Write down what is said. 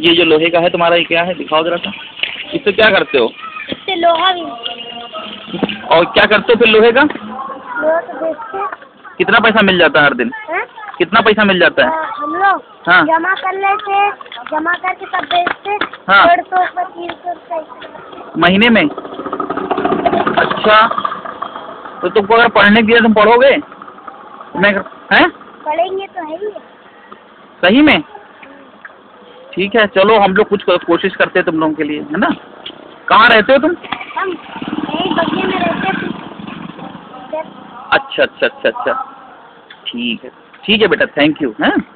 ये जो लोहे का है तुम्हारा ये क्या है? दिखाओ जरा सा। इससे क्या करते हो? इससे लोहा भी। और क्या करते हो फिर लोहे का? लोहा तो बेचते हैं। कितना पैसा मिल जाता है हर दिन? हैं? कितना पैसा मिल जाता है? हाँ, हम लोग हाँ। जमा कर लेते जमा करके तब बेचते हाँ। डेढ़ सौ रुपये तीन सौ रुपये। महीने में? अच्छा। तो तुमको अगर पढ़ने दिया तुम पढ़ोगे? मैं हैं? पढ़ेंगे तो ही है। सही में? ठीक है चलो हम लोग कुछ कोशिश करते हैं तुम लोगों के लिए है ना? कहाँ रहते हो तुम? हम यही बगिए में रहते अच्छा अच्छा अच्छा अच्छा। ठीक है। ठीक है बेटा थैंक यू हैं?